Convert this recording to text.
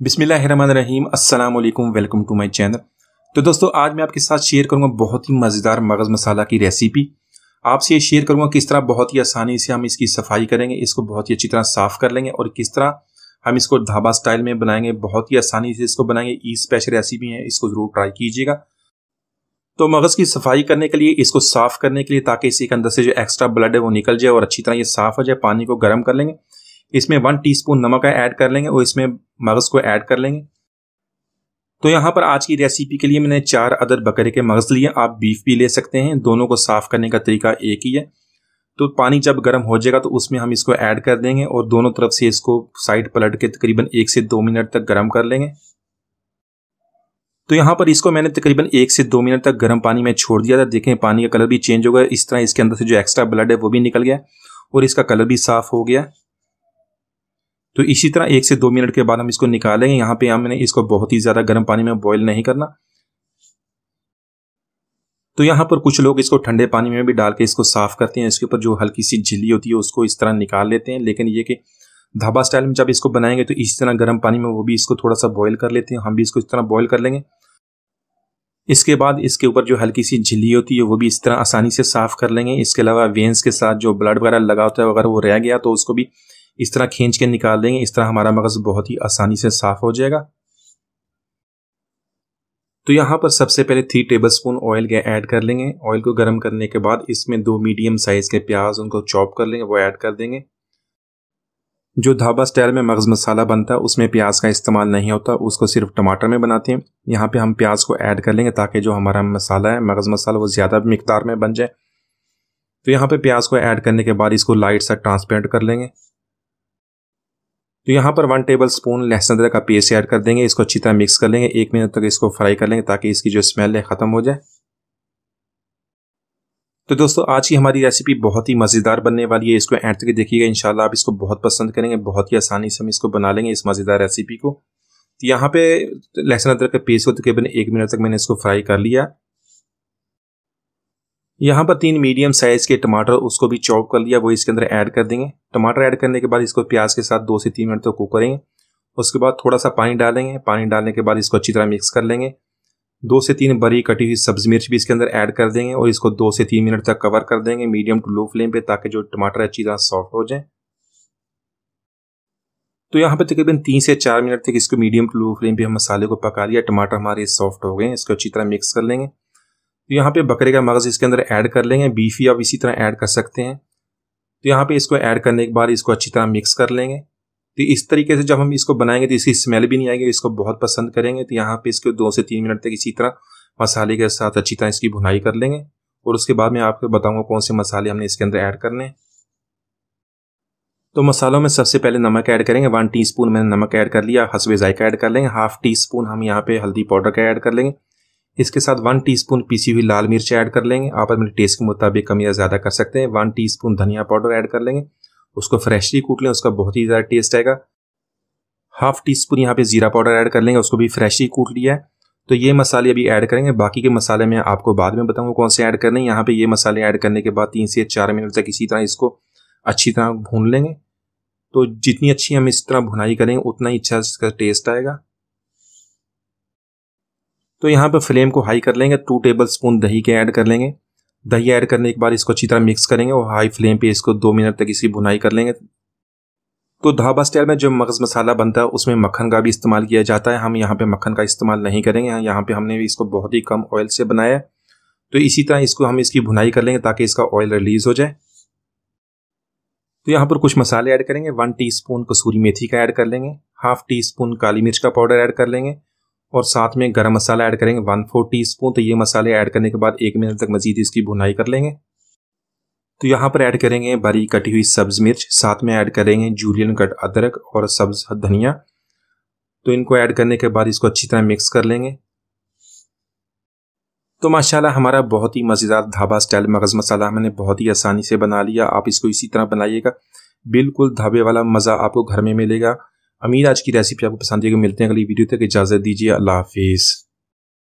बिसमीम welcome to my channel. तो दोस्तों, आज मैं आपके साथ शेयर करूँगा बहुत ही मज़ेदार मगज़ मसाला की रेसिपी। आपसे ये शेयर करूँगा किस तरह बहुत ही आसानी से हम इसकी सफ़ाई करेंगे, इसको बहुत ही अच्छी तरह साफ़ कर लेंगे और किस तरह हम इसको ढाबा स्टाइल में बनाएँगे, बहुत ही आसानी से इसको बनाएँगे। ई स्पेशल रेसिपी है, इसको ज़रूर ट्राई कीजिएगा। तो मगज़ की सफ़ाई करने के लिए, इसको साफ़ करने के लिए ताकि इसी के अंदर से जो एक्स्ट्रा ब्लड है वो निकल जाए और अच्छी तरह ये साफ़ हो जाए, पानी को गर्म कर लेंगे। इसमें वन टीस्पून नमक का ऐड कर लेंगे और इसमें मगज़ को ऐड कर लेंगे। तो यहाँ पर आज की रेसिपी के लिए मैंने चार अदर बकरे के मगज़ लिए। आप बीफ भी ले सकते हैं। दोनों को साफ़ करने का तरीका एक ही है। तो पानी जब गर्म हो जाएगा तो उसमें हम इसको ऐड कर देंगे और दोनों तरफ़ से इसको साइड पलट के तकरीबन एक से दो मिनट तक गर्म कर लेंगे। तो यहाँ पर इसको मैंने तकरीबन एक से दो मिनट तक गर्म पानी में छोड़ दिया था। देखें, पानी का कलर भी चेंज हो गया। इस तरह इसके अंदर से जो एक्स्ट्रा ब्लड है वो भी निकल गया और इसका कलर भी साफ़ हो गया। तो इसी तरह एक से दो मिनट के बाद हम इसको निकालेंगे। यहाँ पे हमने इसको बहुत ही ज़्यादा गर्म पानी में बॉईल नहीं करना। तो यहाँ पर कुछ लोग इसको ठंडे पानी में भी डाल के इसको साफ़ करते हैं। इसके ऊपर जो हल्की सी झिल्ली होती है उसको इस तरह निकाल लेते हैं। लेकिन ये कि धाबा स्टाइल में जब इसको बनाएँगे तो इसी तरह गर्म पानी में वो भी इसको थोड़ा सा बॉयल कर लेते हैं। हम भी इसको इस तरह बॉयल कर लेंगे। इसके बाद इसके ऊपर जो हल्की सी झिल्ली होती है वो भी इस तरह आसानी से साफ़ कर लेंगे। इसके अलावा वेंस के साथ जो ब्लड वगैरह लगा होता है, अगर वो रह गया तो उसको भी इस तरह खींच के निकाल देंगे, इस तरह हमारा मगज़ बहुत ही आसानी से साफ़ हो जाएगा। तो यहाँ पर सबसे पहले थ्री टेबल स्पून ऑयल के ऐड कर लेंगे। ऑयल को गर्म करने के बाद इसमें दो मीडियम साइज़ के प्याज उनको चॉप कर लेंगे, वो ऐड कर देंगे। जो धाबा स्टाइल में मगज़ मसाला बनता है, उसमें प्याज का इस्तेमाल नहीं होता, उसको सिर्फ़ टमाटर में बनाते हैं। यहाँ पे हम प्याज को ऐड कर लेंगे ताकि जो हमारा मसाला है, मगज़ मसाला, वो ज़्यादा मकदार में बन जाए। तो यहाँ पे प्याज को ऐड करने के बाद इसको लाइट सा ट्रांसपेरेंट कर लेंगे। तो यहाँ पर वन टेबल स्पून लहसुन अदरक का पेस्ट ऐड कर देंगे, इसको अच्छी तरह मिक्स कर लेंगे, एक मिनट तक इसको फ्राई कर लेंगे ताकि इसकी जो स्मेल है ख़त्म हो जाए। तो दोस्तों, आज की हमारी रेसिपी बहुत ही मज़ेदार बनने वाली है, इसको एंड तक देखिएगा, इंशाल्लाह आप इसको बहुत पसंद करेंगे, बहुत ही आसानी से हम इसको बना लेंगे इस मज़ेदार रेसिपी को। तो यहाँ पे लहसुन अदरक का पेस्ट को तकरीबन एक मिनट तक मैंने इसको फ्राई कर लिया। यहाँ पर तीन मीडियम साइज़ के टमाटर, उसको भी चॉप कर लिया वो इसके अंदर ऐड कर देंगे। टमाटर ऐड करने के बाद इसको प्याज के साथ दो से तीन मिनट तक कुक करेंगे। उसके बाद थोड़ा सा पानी डालेंगे। पानी डालने के बाद इसको अच्छी तरह मिक्स कर लेंगे। दो से तीन बड़ी कटी हुई सब्ज़ी मिर्च भी इसके अंदर ऐड कर देंगे और इसको दो से तीन मिनट तक कवर कर देंगे मीडियम टू लो फ्लेम पे ताकि जो टमाटर अच्छी तरह सॉफ्ट हो जाए। तो यहाँ पे तकरीबन तीन से चार मिनट तक इसको मीडियम टू लो फ्लेम पे हम मसाले को पका लिया। टमाटर हमारे सॉफ्ट हो गए इसको अच्छी तरह मिक्स कर लेंगे। तो यहाँ पे बकरे का मगज़ इसके अंदर ऐड कर लेंगे बीफ आप इसी तरह ऐड कर सकते हैं। तो यहाँ पे इसको ऐड करने के बाद इसको अच्छी तरह मिक्स कर लेंगे। तो इस तरीके से जब हम इसको बनाएँगे तो इसकी स्मेल भी नहीं आएगी, इसको बहुत पसंद करेंगे। तो यहाँ पे इसको दो से तीन मिनट तक इसी तरह मसाले के साथ अच्छी तरह इसकी भुनाई कर लेंगे। और उसके बाद मैं आपको बताऊँगा कौन से मसाले हमने इसके अंदर ऐड करने हैं। तो मसालों में सबसे पहले नमक ऐड करेंगे वन टीस्पून मैंने नमक ऐड कर लिया हसबे जायका ऐड कर लेंगे हाफ़ टी स्पून हम यहाँ पे हल्दी पाउडर का ऐड कर लेंगे। इसके साथ वन टीस्पून पीसी हुई लाल मिर्च ऐड कर लेंगे। आप अपने टेस्ट के मुताबिक कम या ज़्यादा कर सकते हैं। वन टीस्पून धनिया पाउडर ऐड कर लेंगे। उसको फ्रेशली कूट लें, उसका बहुत ही ज़्यादा टेस्ट आएगा। हाफ़ टी स्पून यहाँ पे ज़ीरा पाउडर ऐड कर लेंगे, उसको भी फ्रेशली कूट लिया है। तो ये मसाले अभी ऐड करेंगे। बाकी के मसाले मैं आपको बाद में बताऊँगा कौन से ऐड करने हैं। यहाँ पे ये मसाले ऐड करने के बाद तीन से चार मिनट तक इसी तरह इसको अच्छी तरह भून लेंगे। तो जितनी अच्छी हम इस तरह भुनाई करेंगे, उतना ही अच्छा इसका टेस्ट आएगा। तो यहाँ पर फ्लेम को हाई कर लेंगे टू टेबल स्पून दही के ऐड कर लेंगे। दही ऐड करने के बाद इसको अच्छी तरह मिक्स करेंगे और हाई फ्लेम पे इसको दो मिनट तक इसकी भुनाई कर लेंगे। तो ढाबा स्टाइल में जो मगज़ मसाला बनता है, उसमें मक्खन का भी इस्तेमाल किया जाता है। हम यहाँ पे मक्खन का इस्तेमाल नहीं करेंगे। यहाँ पे हमने भी इसको बहुत ही कम ऑयल से बनाया तो इसी तरह इसको हम इसकी भुनाई कर लेंगे ताकि इसका ऑयल रिलीज़ हो जाए। तो यहाँ पर कुछ मसाले ऐड करेंगे। वन टीस्पून कसूरी मेथी का ऐड कर लेंगे। हाफ़ टी स्पून काली मिर्च का पाउडर ऐड कर लेंगे। और साथ में गरम मसाला ऐड करेंगे वन फोर टी स्पून तो ये मसाले ऐड करने के बाद एक मिनट तक मजीद इसकी भुनाई कर लेंगे। तो यहाँ पर ऐड करेंगे बारीक कटी हुई सब्ज मिर्च, साथ में ऐड करेंगे जूलियन कट अदरक और सब्ज धनिया। तो इनको ऐड करने के बाद इसको अच्छी तरह मिक्स कर लेंगे। तो माशाल्लाह हमारा बहुत ही मज़ेदार ढाबा स्टाइल मगज़ मसाला हमने बहुत ही आसानी से बना लिया। आप इसको इसी तरह बनाइएगा। बिल्कुल ढाबे वाला मज़ा आपको घर में मिलेगा। अमीर आज की रेसिपी आपको पसंद आएगी मिलते हैं अगली वीडियो तक। इजाज़त दीजिए। अल्लाह हाफिज़।